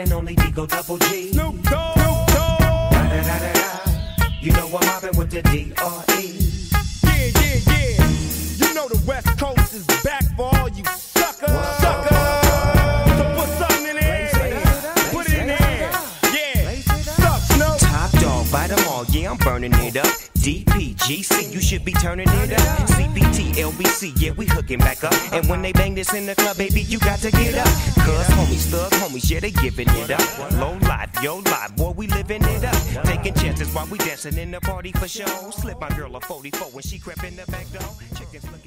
and only Digo Double G. Snoop Dogg. Snoop Dogg. Da da da da da. You know I'm mobbing with the D.R.E. Yeah, yeah, yeah. You know the West Coast is back for all you suckers. Suckers. So put something in there. Put it in there. Yeah. Suck, Snoop. Top dog, bite them all, yeah, I'm burning it up. DPGC, you should be turning it up. CPT, LBC, yeah, we hooking back up. And when they bang this in the club, baby, you got to get up. Cuz homies, thug homies, yeah, they giving it up. Low life, yo life, boy, we living it up. Taking chances while we dancing in the party for show. Slip my girl a 44 when she crept in the back door. Me.